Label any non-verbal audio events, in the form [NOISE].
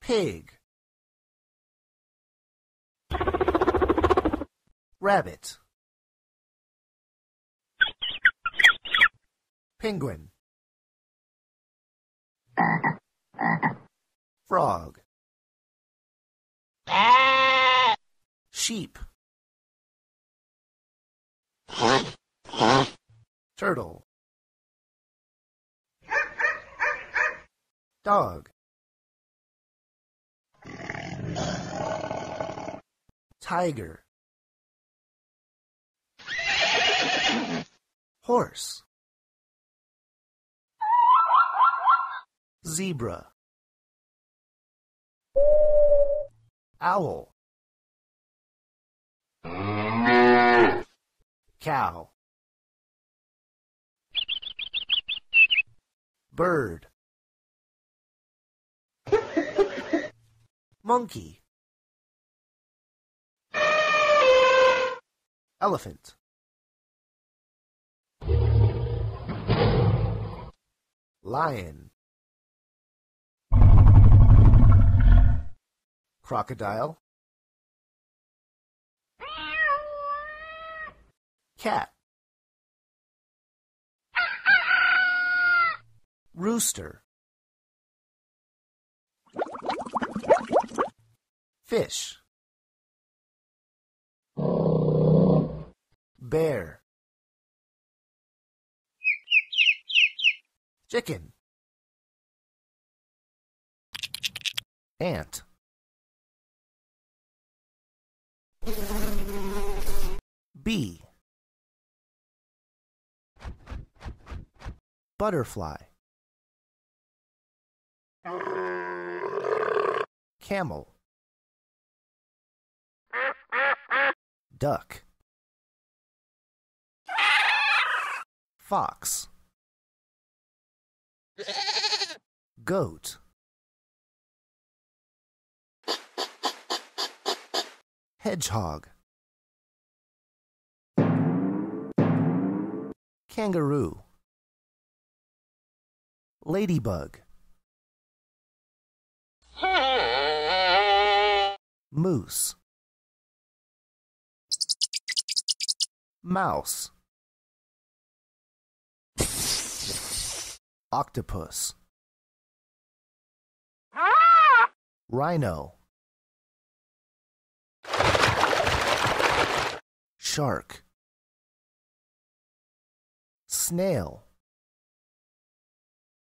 Pig. Rabbit. Penguin. Frog. Ah! Sheep. Turtle. Dog. Tiger. Horse. Zebra. Owl. Cow. Bird. [LAUGHS] Monkey. Elephant. Lion. Crocodile. Cat. Rooster. Fish. Bear. Chicken. Ant. Bee. Butterfly. Camel. Duck. Fox. Goat. Hedgehog. Kangaroo. Ladybug. Moose. Mouse. Octopus. Rhino. Shark. Snail.